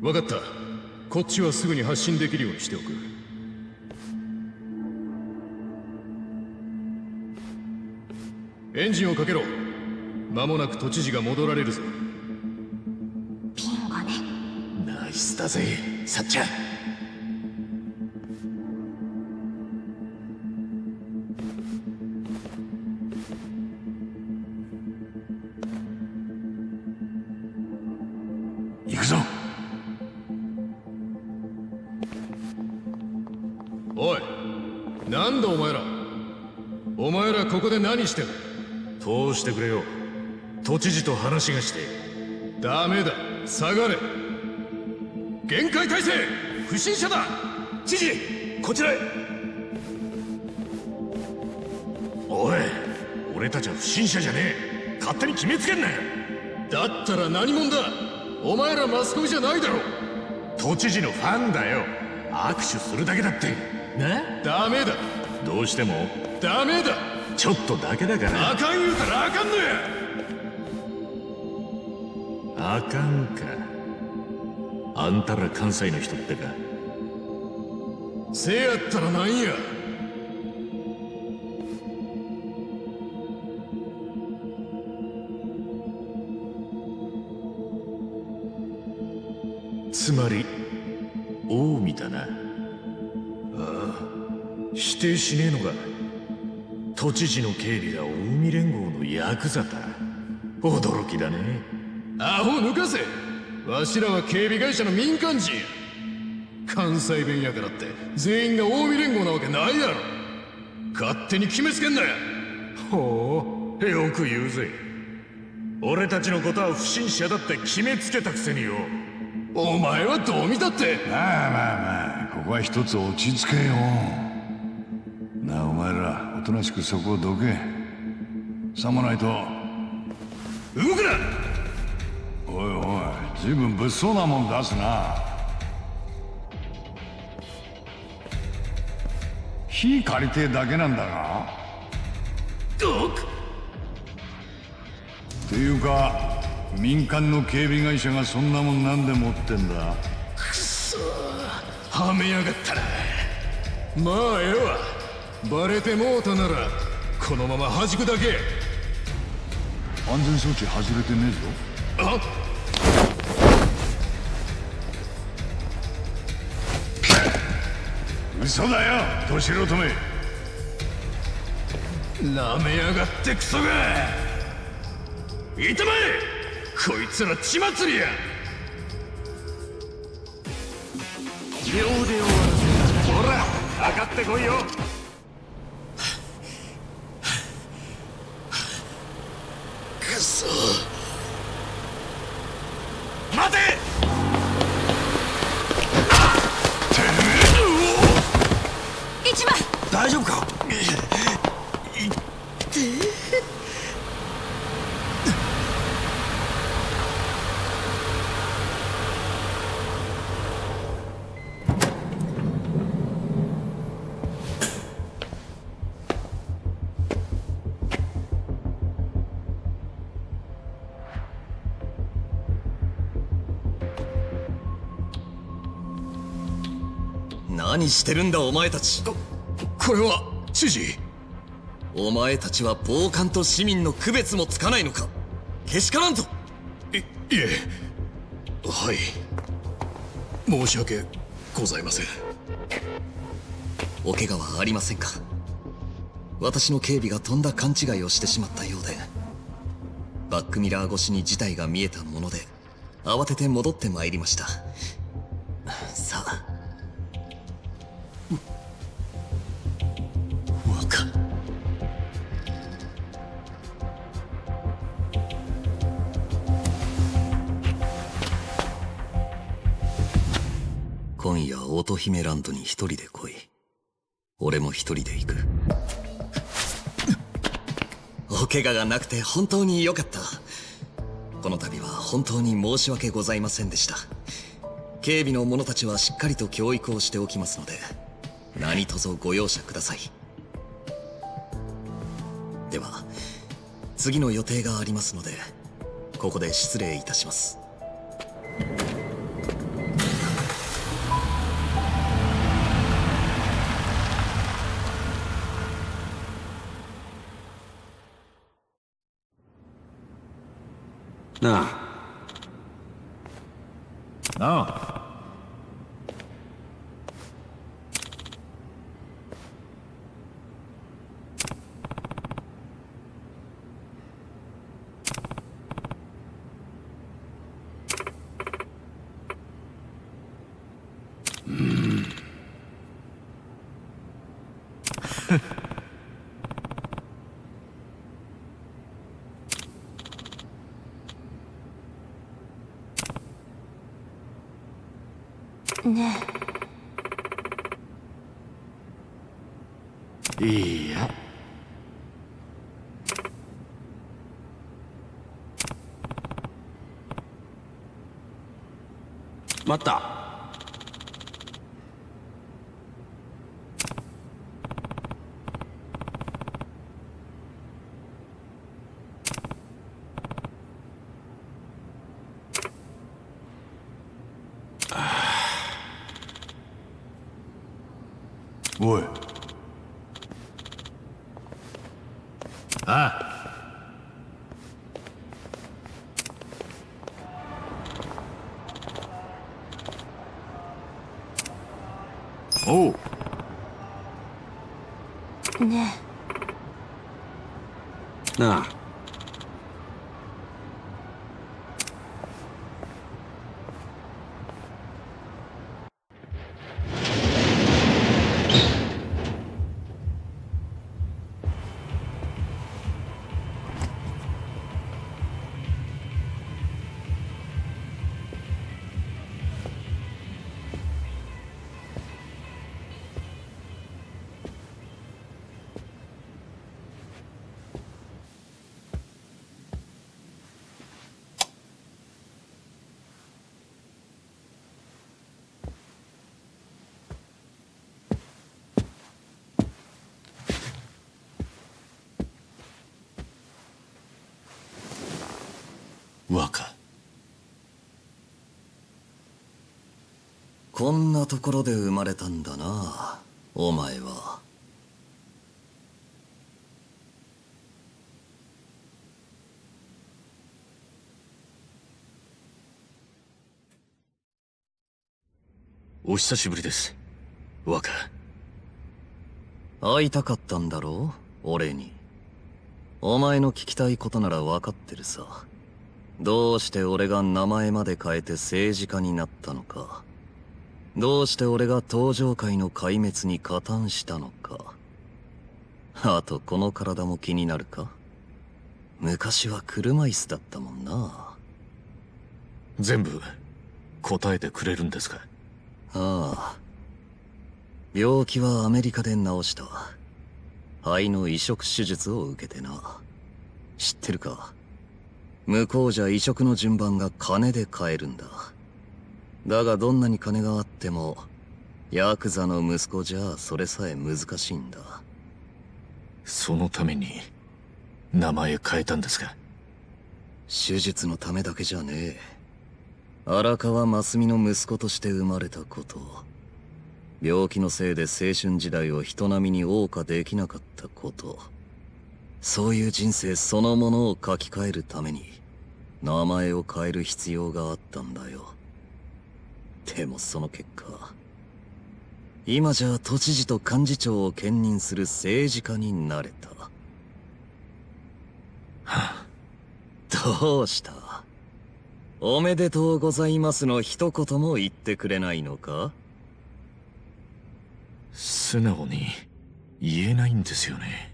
分かった。こっちはすぐに発進できるようにしておく。エンジンをかけろ。間もなく都知事が戻られるぞ。ビンゴね。ナイスだぜサッチャーで何してる？通してくれよ。都知事と話がして。ダメだ。下がれ。限界態勢不審者だ！知事こちらへ。おい俺たちは不審者じゃねえ。勝手に決めつけんなよ。だったら何者だ。お前らマスコミじゃないだろ。都知事のファンだよ。握手するだけだって。なダメだ。どうしても。ダメだちょっとだけだから。あかん言うたらあかんのや。あかんか。あんたら関西の人ってか。せやったらなんや。つまり近江だな。否定しねえのか都知事の警備が近江連合のヤクザだ驚きだね。アホ抜かせ。わしらは警備会社の民間人。や関西弁やからって全員が近江連合なわけないやろ。勝手に決めつけんなやほう。よく言うぜ。俺たちのことは不審者だって決めつけたくせによ。お前はどう見たって。まあまあまあ。ここは一つ落ち着けよ。なあお前らおとなしくそこをどけ。さもないと。動くな！おいおい随分物騒なもん出すな。火借りてえだけなんだが。どくっていうか民間の警備会社がそんなもんなんで持ってんだ。くそはめやがったな。まあええわ。バレてもうたならこのまま弾くだけ。安全装置外れてねえぞ。あ嘘だよ。ど素人め。なめやがってクソが。いたまえこいつら血祭りや。秒で終わらせほらかかってこいよ何してるんだお前たち。これは知事お前たちは暴漢と市民の区別もつかないのか。けしからんぞ。いいえ。はい。申し訳ございません。お怪我はありませんか。私の警備がとんだ勘違いをしてしまったようで。バックミラー越しに事態が見えたもので慌てて戻ってまいりました夜乙姫ランドに一人で来い。俺も一人で行く。お怪我がなくて本当に良かった。この度は本当に申し訳ございませんでした。警備の者たちはしっかりと教育をしておきますので何卒ご容赦ください。では次の予定がありますのでここで失礼いたします。なあなね。いいや。待った。おいあおう若こんなところで生まれたんだなお前は。お久しぶりです。若会いたかったんだろう俺に。お前の聞きたいことなら分かってるさ。どうして俺が名前まで変えて政治家になったのか。どうして俺が登場界の壊滅に加担したのか。あとこの体も気になるか。昔は車椅子だったもんな。全部答えてくれるんですか？ああ。病気はアメリカで治した。肺の移植手術を受けてな。知ってるか？向こうじゃ移植の順番が金で買えるんだ。だがどんなに金があってもヤクザの息子じゃそれさえ難しいんだ。そのために名前変えたんですか？手術のためだけじゃねえ。荒川真澄の息子として生まれたこと。病気のせいで青春時代を人並みに謳歌できなかったこと。そういう人生そのものを書き換えるために名前を変える必要があったんだよ。でもその結果今じゃ都知事と幹事長を兼任する政治家になれた。どうした？おめでとうございますの一言も言ってくれないのか？素直に言えないんですよね。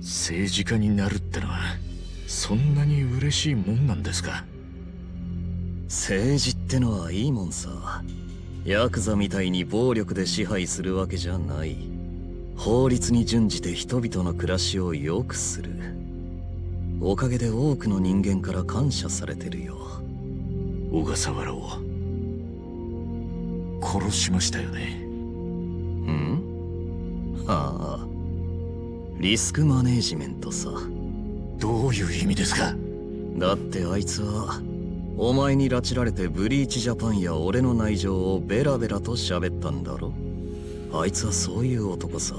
政治家になるってのはそんなに嬉しいもんなんですか？政治ってのはいいもんさ。ヤクザみたいに暴力で支配するわけじゃない。法律に準じて人々の暮らしを良くする。おかげで多くの人間から感謝されてるよ。小笠原を殺しましたよね？ん？ああリスクマネージメントさ。どういう意味ですか？だってあいつはお前に拉致られてブリーチジャパンや俺の内情をベラベラと喋ったんだろ？あいつはそういう男さ。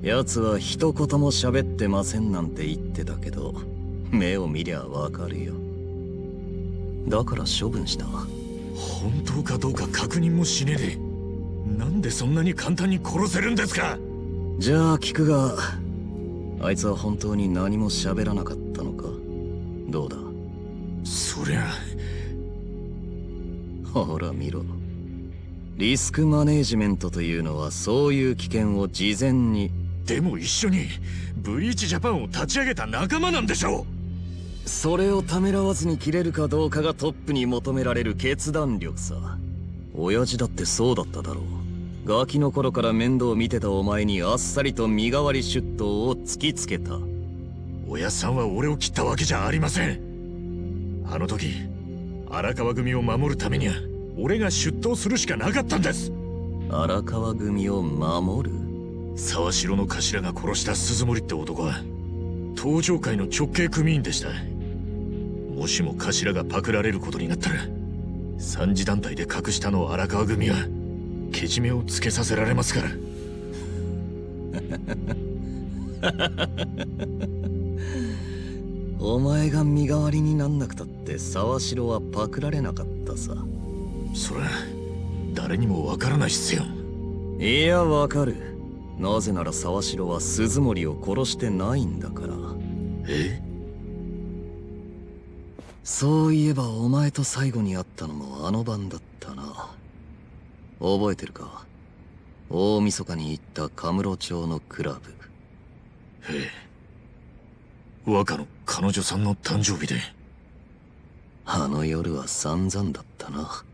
奴は一言も喋ってませんなんて言ってたけど目を見りゃわかるよ。だから処分した。本当かどうか確認もしねえでなんでそんなに簡単に殺せるんですか？じゃあ聞くがあいつは本当に何も喋らなかったのか？どうだ？そりゃ。ほら見ろ。リスクマネージメントというのはそういう危険を事前に。でも一緒にブリーチジャパンを立ち上げた仲間なんでしょそれをためらわずに切れるかどうかがトップに求められる決断力さ。親父だってそうだっただろうガキの頃から面倒見てたお前にあっさりと身代わり出頭を突きつけた。親さんは俺を切ったわけじゃありません。あの時荒川組を守るためには俺が出頭するしかなかったんです。荒川組を守る？沢城の頭が殺した鈴森って男は東上会の直系組員でした。もしも頭がパクられることになったら三次団体で隠したの荒川組はけじめをつけさせられますから。お前が身代わりになんなくたって沢城はパクられなかったさ。それ誰にもわからないっすよ。いやわかる。なぜなら沢城は鈴森を殺してないんだから。え？そういえばお前と最後に会ったのもあの晩だったな覚えてるか？大晦日に行ったカムロ町のクラブ。え。え若の彼女さんの誕生日で。あの夜は散々だったな。わ、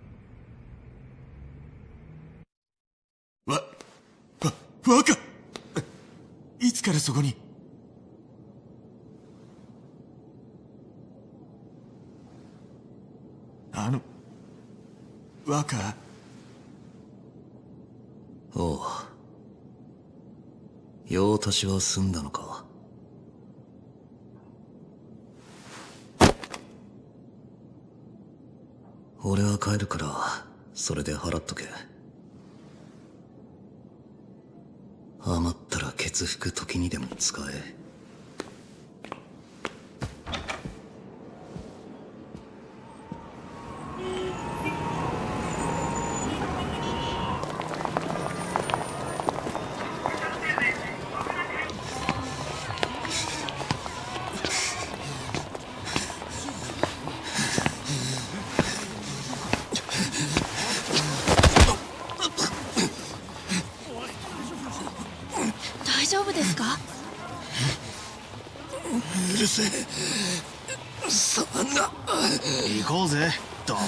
わ、若いつからそこに？あの、若おう。用足しは済んだのか？俺は帰るからそれで払っとけ。余ったらケツ拭く時にでも使え。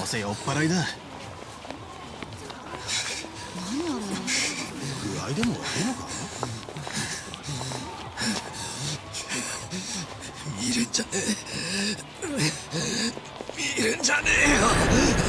せ酔っ払いだ。何あれ具合でも悪いのか？見るんじゃねえ。見るんじゃねえよ。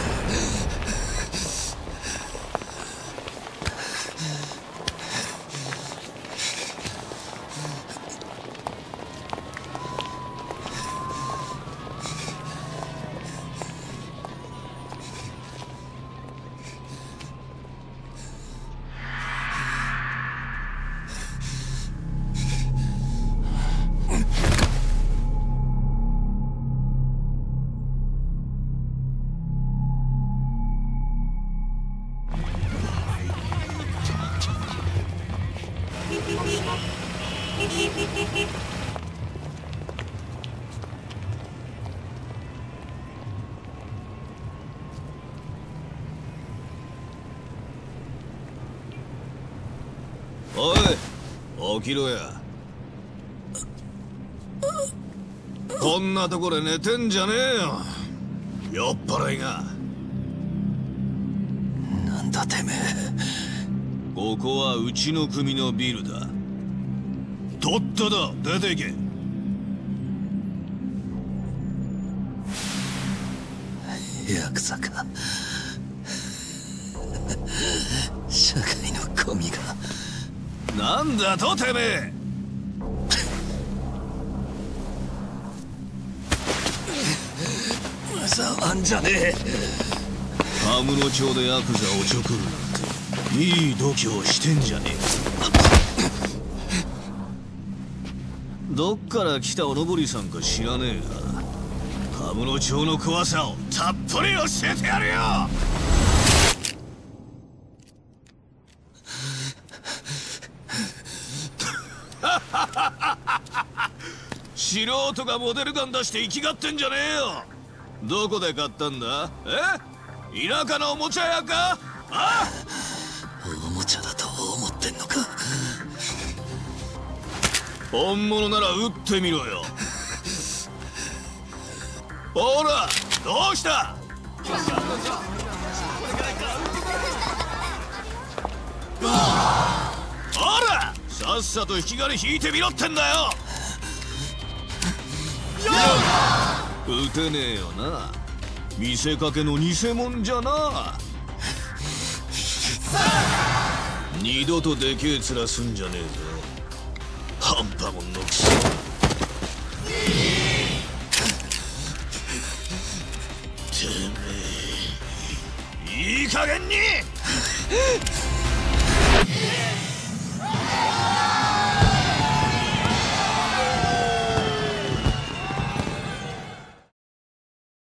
起きろや。こんなとこで寝てんじゃねえよ。酔っ払いが。なんだてめえ。ここはうちの組のビルだ。とっとと出ていけ。ヤクザか社会のゴミがなんだとてめえ触んじゃねえ。カムロ町でヤクザをちょくるなんていい度胸してんじゃねえ。かどっから来たおのぼりさんか知らねえがカムロ町の怖さをたっぷり教えてやるよ素人がモデルガン出して生きがってんじゃねえよ。どこで買ったんだ？え？田舎のおもちゃ屋か？あ？おもちゃだと思ってんのか？本物なら撃ってみろよ。ほらどうした？ほらさっさと引き金引いてみろってんだよ撃てねえよな。見せかけの偽物じゃな。二度とでけえ面すんじゃねえぞ。半端もんのくせてめえいい加減に！